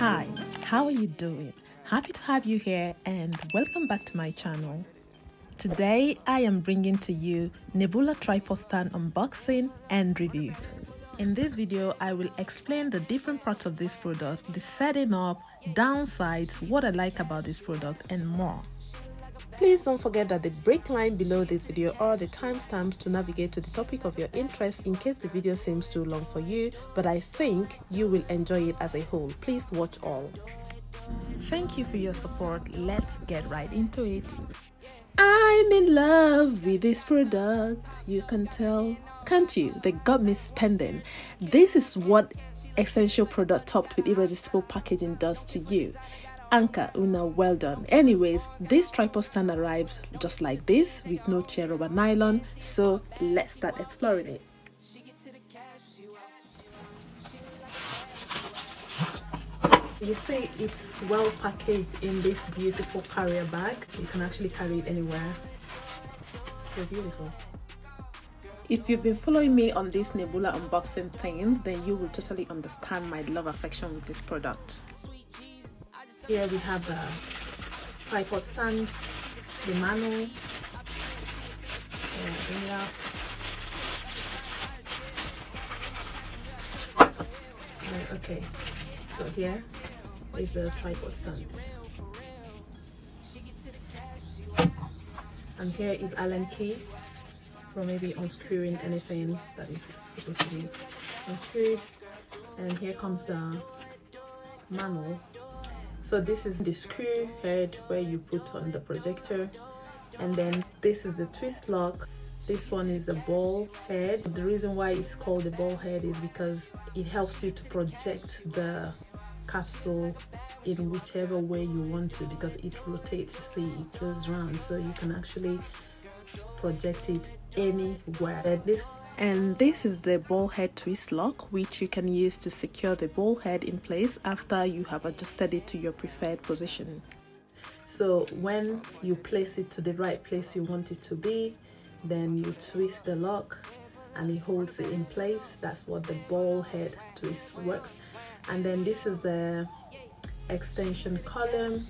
Hi, how are you doing? Happy to have you here and welcome back to my channel. Today I am bringing to you Nebula tripod stand unboxing and review. In this video, I will explain the different parts of this product, the setting up, downsides, what I like about this product and more. Please don't forget that the break line below this video are the timestamps to navigate to the topic of your interest in case the video seems too long for you, but I think you will enjoy it as a whole. Please watch all. Thank you for your support. Let's get right into it. I'm in love with this product. You can tell, can't you? They got me spending. This is what essential product topped with irresistible packaging does to you. Anker Una, well done. Anyways, this tripod stand arrives just like this with no chair rubber nylon. So let's start exploring it. You see it's well packaged in this beautiful carrier bag. You can actually carry it anywhere. So beautiful. If you've been following me on these Nebula unboxing things, then you will totally understand my love affection with this product. Here we have the tripod stand, the manual, yeah, okay, so here is the tripod stand. And here is Allen key for maybe unscrewing anything that is supposed to be unscrewed. And here comes the manual. So this is the screw head where you put on the projector. And then this is the twist lock. This one is the ball head. The reason why it's called the ball head is because it helps you to project the capsule in whichever way you want to because it rotates see it goes round so you can actually project it anywhere this and this is the ball head twist lock which you can use to secure the ball head in place after you have adjusted it to your preferred position. So when you place it to the right place you want it to be then you twist the lock and it holds it in place. That's what the ball head twist works. And then this is the extension column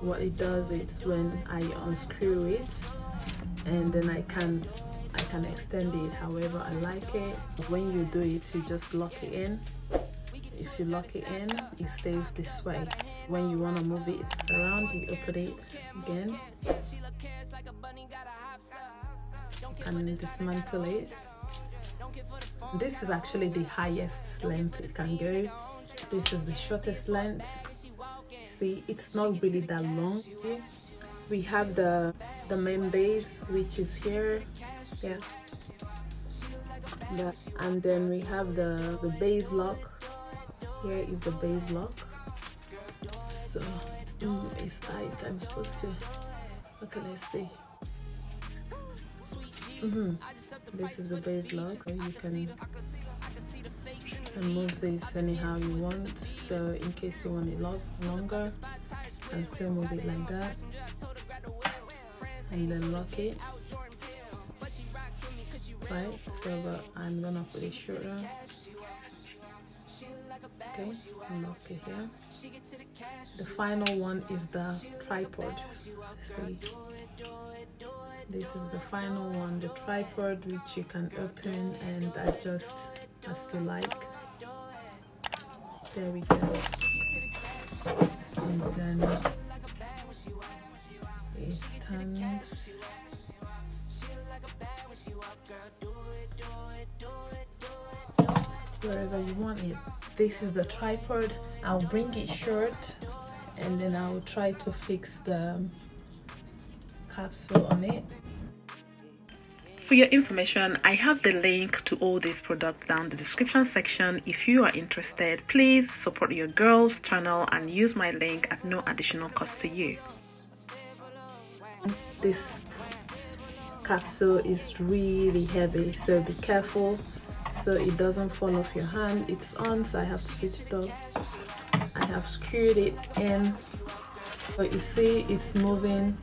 what it does is when I unscrew it and then I can I can extend it however I like it. When you do it you just lock it in. If you lock it in it stays this way. When you want to move it around you open it again and dismantle it. This is actually the highest length it can go. This is the shortest length see it's not really that long. We have the the main base which is here. Yeah. The, and then we have the the base lock. Here is the base lock. So mm, it's tight. I'm supposed to okay let's see. Mm -hmm. This is the base lock, so you can, can move this anyhow you want. So in case you want it long, longer, and still move it like that, and then lock it. Right, so but I'm gonna put it shorter. Okay, lock it here. The final one is the tripod. See this is the final one the tripod which you can open and adjust as you like there we go. And then wherever you want it. This is the tripod. I'll bring it short and then i'll try to fix the capsule on it for your information, I have the link to all these products down the description section. If you are interested, please support your girls channel and use my link at no additional cost to you. This capsule is really heavy, so be careful so it doesn't fall off your hand. It's on, so I have to switch it off. I have screwed it in. But you see it's moving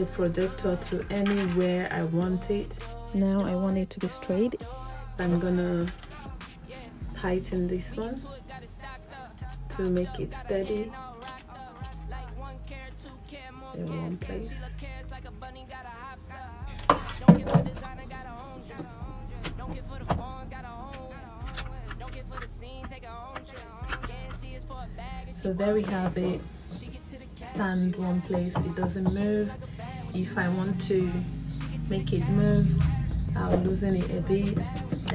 the projector to anywhere I want it. Now I want it to be straight. I'm gonna tighten this one to make it steady in one place. So there we have it. Stand one place, it doesn't move. If I want to make it move, I'll loosen it a bit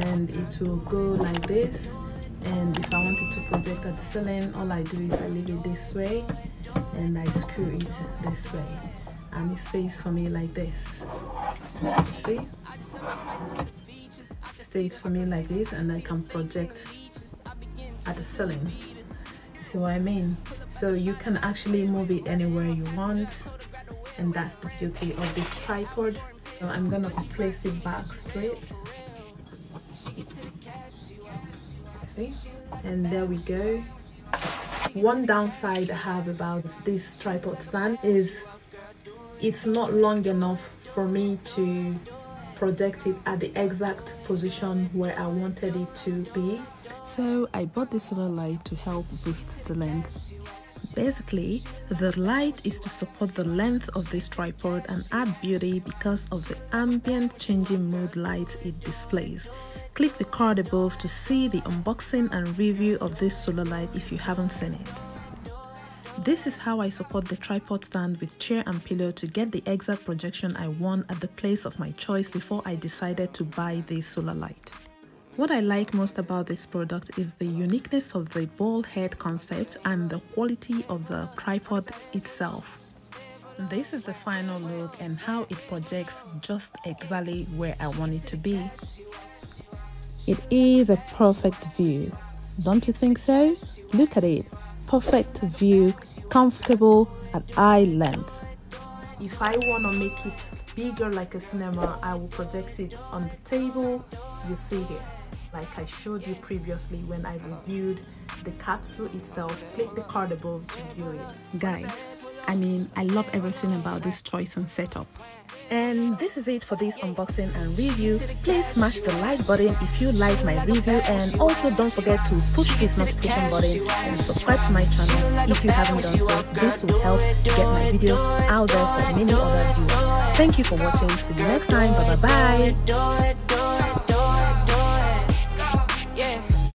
and it will go like this. And if I wanted to project at the ceiling, all I do is I leave it this way and I screw it this way and it stays for me like this. See? It stays for me like this and I can project at the ceiling see what I mean? So you can actually move it anywhere you want and that's the beauty of this tripod. So I'm gonna place it back straight. See? And there we go. One downside I have about this tripod stand is it's not long enough for me to project it at the exact position where I wanted it to be so I bought this solar light to help boost the length. Basically, the light is to support the length of this tripod and add beauty because of the ambient changing mode lights it displays. Click the card above to see the unboxing and review of this solar light if you haven't seen it. This is how I support the tripod stand with chair and pillow to get the exact projection I want at the place of my choice before I decided to buy this solar light. What I like most about this product is the uniqueness of the ball head concept and the quality of the tripod itself. This is the final look and how it projects just exactly where I want it to be. It is a perfect view, don't you think so? Look at it, perfect view, comfortable at eye length. If I want to make it bigger like a cinema, I will project it on the table you see here like I showed you previously when I reviewed the capsule itself. Click the card above to view it. Guys, I mean, I love everything about this choice and setup. And this is it for this unboxing and review. Please smash the like button if you like my review and also don't forget to push this notification button and subscribe to my channel if you haven't done so. This will help get my videos out there for many other viewers. Thank you for watching. See you next time. Bye bye bye.